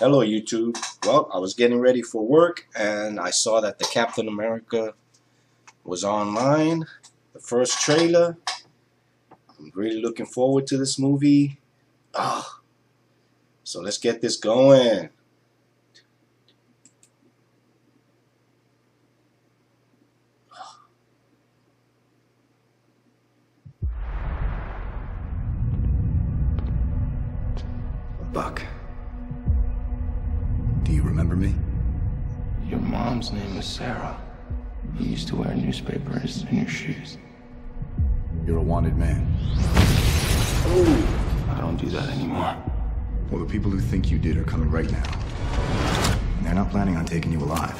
Hello YouTube. Well, I was getting ready for work and I saw that the Captain America was online. The first trailer. I'm really looking forward to this movie. Ah. So let's get this going. Buck. Do you remember me? Your mom's name was Sarah. You used to wear newspapers in your shoes. You're a wanted man. I don't do that anymore. Well, the people who think you did are coming right now. And they're not planning on taking you alive.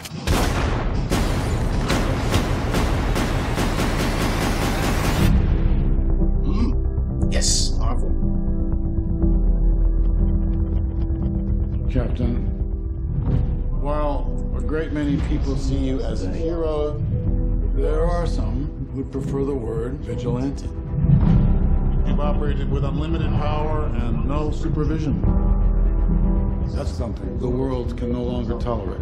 Hmm. Yes, Marvel. Captain, while a great many people see you as a hero, there are some who prefer the word vigilante. You've operated with unlimited power and no supervision. That's something the world can no longer tolerate.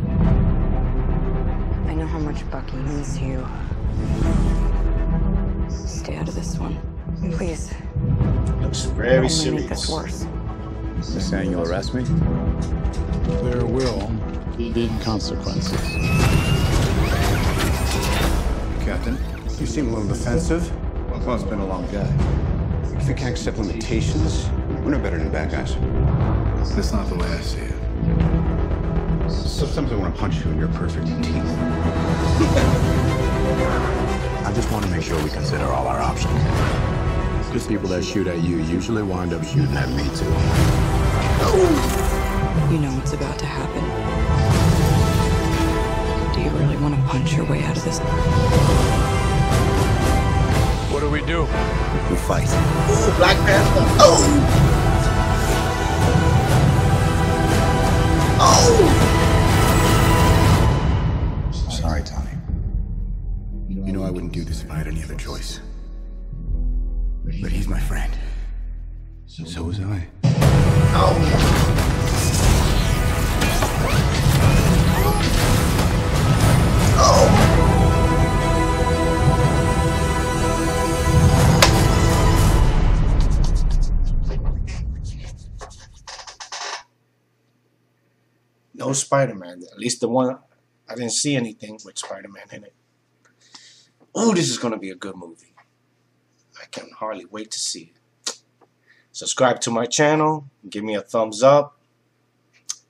I know how much Bucky means to you. Stay out of this one. Please. Looks very serious. make this worse. You're saying you'll arrest me? There will be consequences. Captain, you seem a little defensive. Well, it's been a long day. If we can't accept limitations, we're no better than bad guys. That's not the way I see it. Sometimes I want to punch you in your perfect teeth. I just want to make sure we consider all our options. Because people that shoot at you usually wind up shooting at me too. You know what's about to happen. This? What do we do? We fight. Ooh, Black Panther. Oh! Oh! Sorry, Tony. You know I wouldn't do this if I had any other choice. But he's my friend. So was I. Oh. No Spider-Man. At least the one I didn't see anything with Spider-Man in it. Oh, this is gonna be a good movie. I can hardly wait to see it. Subscribe to my channel, give me a thumbs up,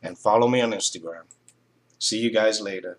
and follow me on Instagram. See you guys later.